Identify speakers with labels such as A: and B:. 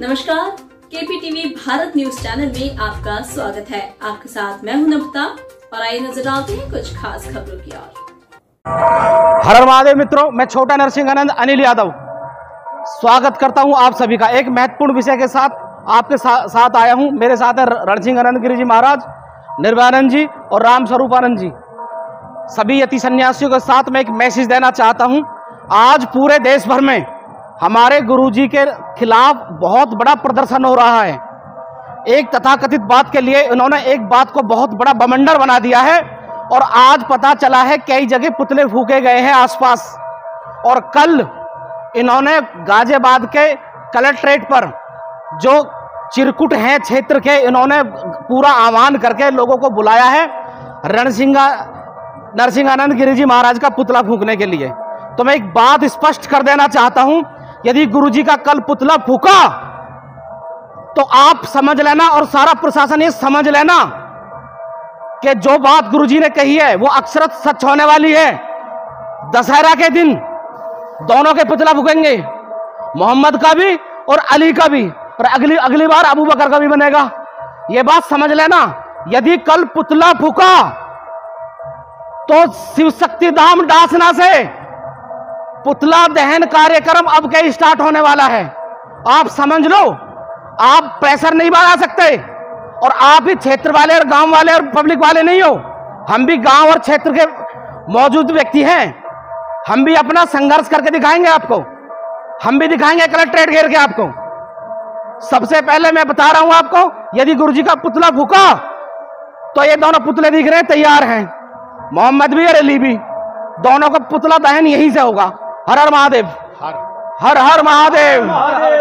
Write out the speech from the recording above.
A: नमस्कार केपीटीवी Bharat news channel में आपका स्वागत है। आपके साथ मैं हूँ नमता और आइए नज़र डालते हैं कुछ खास खबरों की ओर।
B: हर महादेव मित्रों मैं छोटा नरसिंह आनंद अनिल यादव। स्वागत करता हूँ आप सभी का एक महत्वपूर्ण विषय के साथ। आपके सा, साथ आया हूँ मेरे साथ है रणसिंह आनंद गिरी जी महाराज निर्भयानंद जी और राम स्वरूप आनंद जी। सभी यति सन्यासियों के साथ मैं एक मैसेज देना चाहता हूँ। आज पूरे देश भर में हमारे गुरुजी के खिलाफ बहुत बड़ा प्रदर्शन हो रहा है। एक तथाकथित बात के लिए इन्होंने एक बात को बहुत बड़ा बमंडर बना दिया है और आज पता चला है कई जगह पुतले फूके गए हैं आसपास। और कल इन्होंने गाजियाबाद के कलेक्ट्रेट पर जो चिरकुट हैं क्षेत्र के, इन्होंने पूरा आह्वान करके लोगों को बुलाया है रणसिंगा, नरसिंहानंद गिरी जी महाराज का पुतला फूकने के लिए। तो मैं एक बात स्पष्ट कर देना चाहता हूँ यदि गुरुजी का कल पुतला फूका तो आप समझ लेना और सारा प्रशासन ये समझ लेना कि जो बात गुरुजी ने कही है, वो अक्षरत सच होने वाली है। दशहरा के दिन दोनों के पुतला फूकेंगे, मोहम्मद का भी और अली का भी और अगली अगली बार अबू बकर का भी बनेगा। ये बात समझ लेना, यदि कल पुतला फूका तो शिव शक्ति धाम डासना से पुतला दहन कार्यक्रम अब के स्टार्ट होने वाला है? आप समझ लो। आप प्रेशर नहीं बढ़ा सकते। और आप ही क्षेत्र वाले और गाँव वाले और पब्लिक वाले नहीं हो। हम भी गाँव और क्षेत्र के मौजूद व्यक्ति हैं। हम भी अपना संघर्ष करके दिखाएँगे आपको। हम भी दिखाएँगे कलेक्ट्रेट घेर के आपको। सबसे पहले मैं बता रहा हूँ आपको, यदि गुरुजी का पुतला फूका तो ये दोनों पुतले दिख रहे हैं, तैयार हैं। मोहम्मद भी और अली भी। दोनों का पुतला दहन यहीं से होगा। हर हर महादेव। हर। हर महादेव।